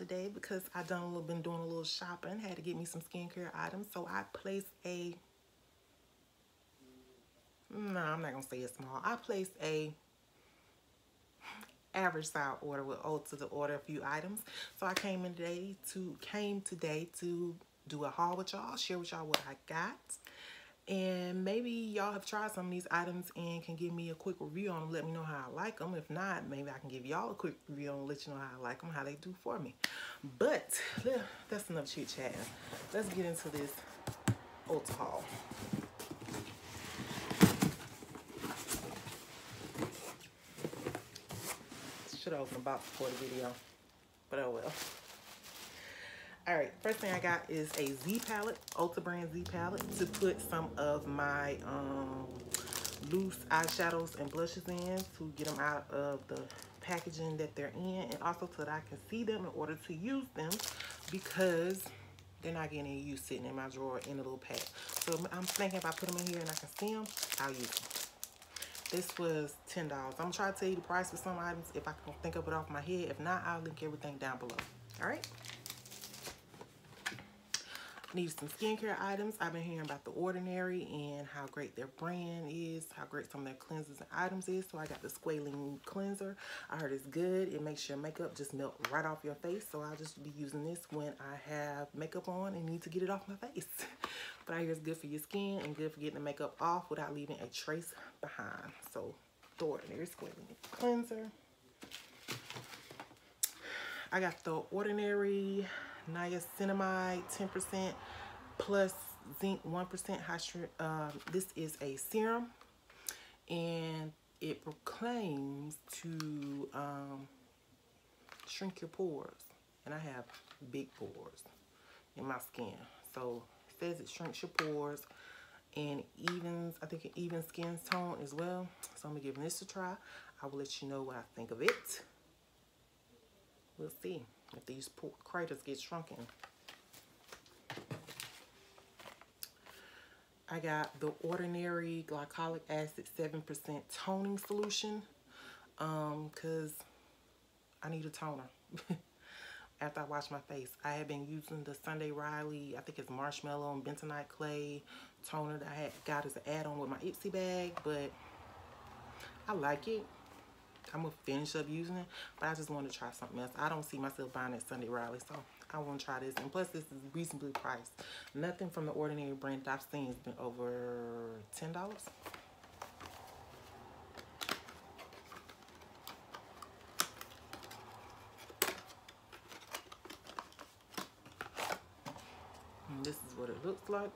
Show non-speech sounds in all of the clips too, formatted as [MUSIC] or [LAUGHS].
other day because I done a little, been doing a little shopping. Had to get me some skincare items. So I placed a, no, I'm not going to say it's small. I placed a average size order with Ulta to order a few items. So I came in today to, came today to do a haul with y'all, share with y'all what I got. And maybe y'all have tried some of these items and can give me a quick review on them. Let me know how I like them. If not, maybe I can give y'all a quick review and let you know how I like them, how they do for me. But that's enough chit chatting. Let's get into this Ulta haul. Should have opened the box before the video, but oh well. All right, first thing I got is a Z palette, Ulta brand Z palette, to put some of my um, loose eyeshadows and blushes in to get them out of the packaging that they're in and also so that I can see them in order to use them because they're not getting any use sitting in my drawer in a little pack. So I'm thinking if I put them in here and I can see them, I'll use them. This was $10. I'm gonna try to tell you the price for some items if I can think of it off my head. If not, I'll link everything down below. All right. Need some skincare items. I've been hearing about The Ordinary and how great their brand is, how great some of their cleansers and items is. So I got the Squalane cleanser. I heard it's good. It makes your makeup just melt right off your face. So I'll just be using this when I have makeup on and need to get it off my face. [LAUGHS] but I hear it's good for your skin and good for getting the makeup off without leaving a trace behind. So The Ordinary Squalane cleanser. I got The Ordinary niacinamide 10% plus zinc 1% hydrogen. Um, this is a serum and it proclaims to um, shrink your pores. And I have big pores in my skin. So it says it shrinks your pores and evens, I think it evens skin tone as well. So I'm gonna give this a try. I will let you know what I think of it. We'll see if these craters get shrunken. I got the Ordinary Glycolic Acid 7% Toning Solution because um, I need a toner [LAUGHS] after I wash my face. I have been using the Sunday Riley, I think it's Marshmallow and Bentonite Clay toner that I had got as an add-on with my Ipsy bag, but I like it. I'm gonna finish up using it, but I just want to try something else. I don't see myself buying that Sunday Riley, so I want to try this. And plus, this is reasonably priced. Nothing from the Ordinary brand I've seen has been over $10. This is what it looks like.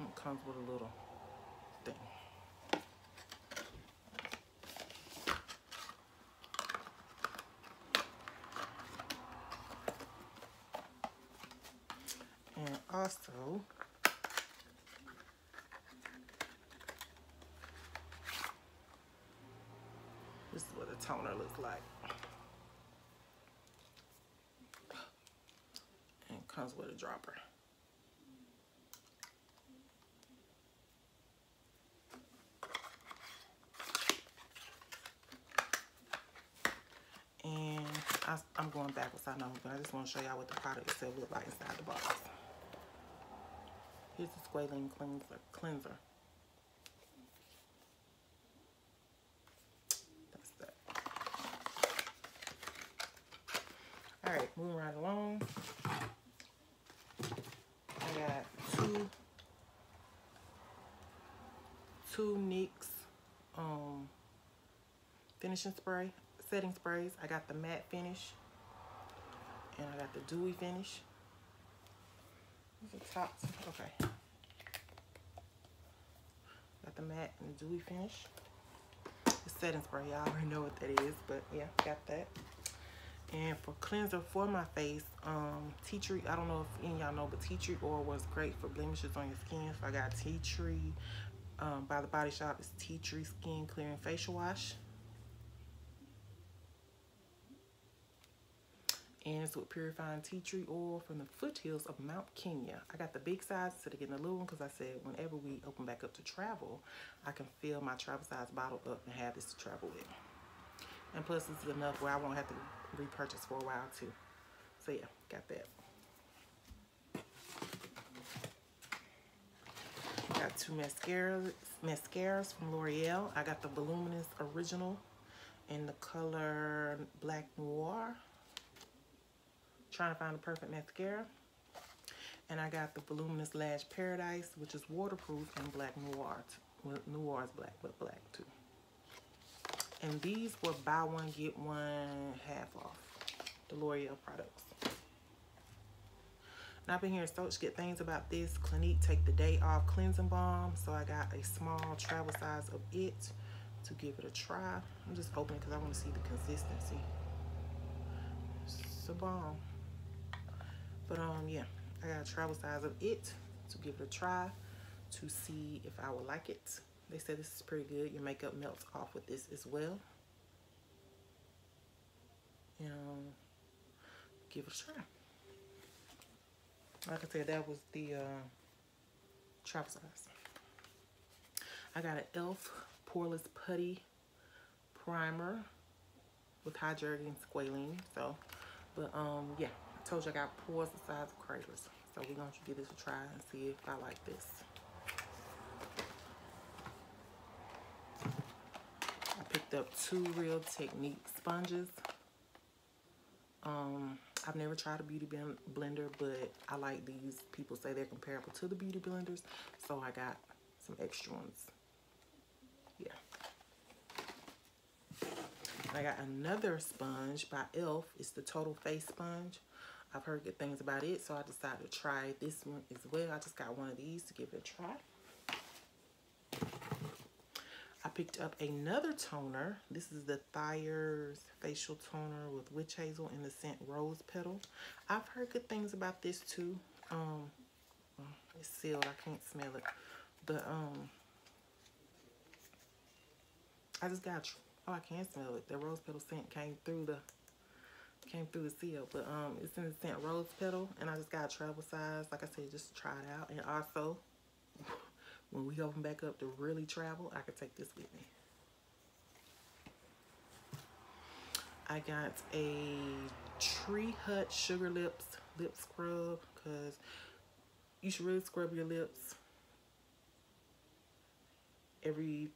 It comes with a little thing. Also this is what a toner looks like. And comes with a dropper. And I, am going backwards I know but I just want to show y'all what the product itself looks like inside the box Here's the squalane cleanser. cleanser. That's that. All right, moving right along. I got two two NYX um, finishing spray, setting sprays. I got the matte finish and I got the dewy finish. The top, okay. Got the matte and the dewy finish. The setting spray, y'all already know what that is, but yeah, got that. And for cleanser for my face, um, tea tree, I don't know if any y'all know, but tea tree oil was great for blemishes on your skin. So I got tea tree um, by the Body Shop. It's tea tree skin clearing facial wash. And it's with purifying tea tree oil from the foothills of Mount Kenya. I got the big size instead of getting the little one because I said whenever we open back up to travel, I can fill my travel size bottle up and have this to travel with. And plus this is enough where I won't have to repurchase for a while too. So yeah, got that. Got two mascaras, mascaras from L'Oreal. I got the Voluminous Original in the color Black Noir. Trying to find the perfect mascara. And I got the Voluminous Lash Paradise, which is waterproof and Black Noir. Well, Noir is black, but black too. And these were buy one, get one half off. The L'Oreal products. And I've been hearing such good things about this. Clinique Take the Day Off Cleansing Balm. So I got a small travel size of it to give it a try. I'm just hoping because I want to see the consistency. It's a bomb. But um, yeah, I got a travel size of it to give it a try to see if I would like it. They said this is pretty good. Your makeup melts off with this as well. And um, give it a try. Like I said, that was the uh, travel size. I got an e.l.f. Poreless Putty Primer with hydrating squalane. So, but um, yeah, told you I got pores the size of craters. So we're going to give this a try and see if I like this. I picked up two Real Technique sponges. Um, I've never tried a beauty blender, but I like these. People say they're comparable to the beauty blenders, so I got some extra ones. Yeah. I got another sponge by e.l.f. It's the Total Face Sponge. I've heard good things about it, so I decided to try this one as well. I just got one of these to give it a try. I picked up another toner. This is the Thayers Facial Toner with Witch Hazel in the scent Rose Petal. I've heard good things about this too. Um, it's sealed. I can't smell it. But um, I just got, oh, I can smell it. The Rose Petal scent came through the came through the seal but um it's in the scent rose petal and i just got a travel size like i said just try it out and also [LAUGHS] when we open back up to really travel, I could take this with me. I got a Tree Hut Sugar Lips lip scrub because you should really scrub your lips every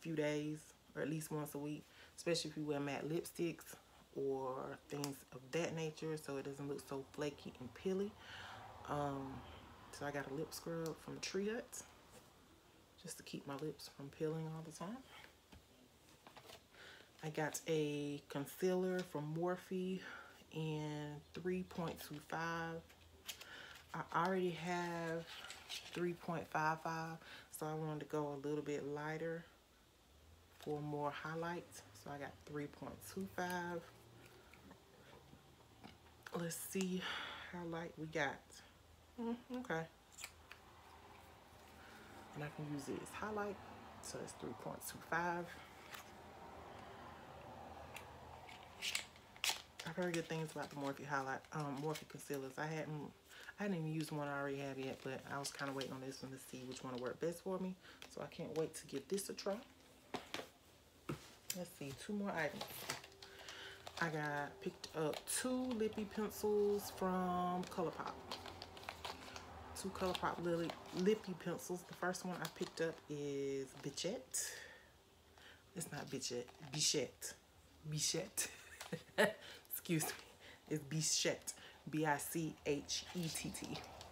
few days or at least once a week, especially if you wear matte lipsticks or things of that nature so it doesn't look so flaky and pilly. Um, so I got a lip scrub from Tree Hut just to keep my lips from peeling all the time. I got a concealer from Morphe in 3.25. I already have 3.55, so I wanted to go a little bit lighter for more highlights. So I got 3.25. Let's see how light we got. Mm, okay and I can use it as highlight. So it's 3.25. I've heard good things about the Morphe highlight, um, Morphe concealers. I hadn't, I hadn't even used one I already have yet, but I was kind of waiting on this one to see which one will work best for me. So I can't wait to give this a try. Let's see, two more items. I got picked up two lippy pencils from ColourPop two ColourPop Lily lippy pencils. The first one I picked up is Bichette. It's not Bichette, Bichette. Bichette. [LAUGHS] Excuse me. It's Bichette. B-I-C-H-E-T-T.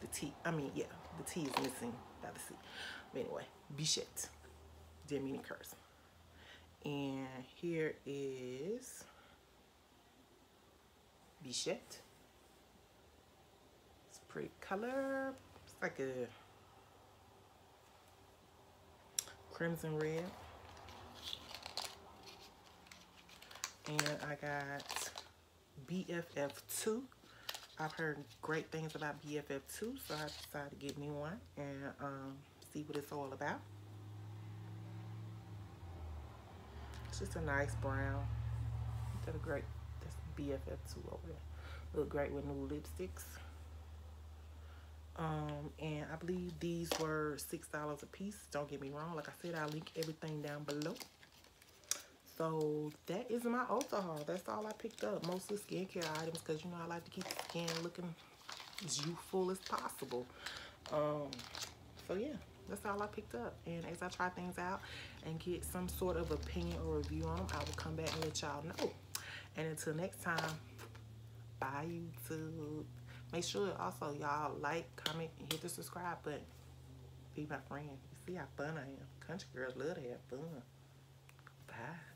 The T, I mean, yeah, the T is missing by the C. But anyway, Bichette. Didn't mean curse. And here is Bichette. It's a pretty color It's like a crimson red. And I got BFF2. I've heard great things about BFF2, so I decided to get me one and um, see what it's all about. It's just a nice brown. Got a great, BFF2 over there. Look great with new lipsticks. Um, and I believe these were $6 a piece. Don't get me wrong. Like I said, I'll link everything down below. So that is my Ulta haul. That's all I picked up. Mostly skincare items because, you know, I like to keep the skin looking as youthful as possible. Um, so, yeah. that's all I picked up. And as I try things out and get some sort of opinion or review on them, I will come back and let y'all know. And until next time, bye YouTube. Make sure also y'all like, comment, and hit the subscribe button. Be my friend. You see how fun I am. Country girls love to have fun. Bye.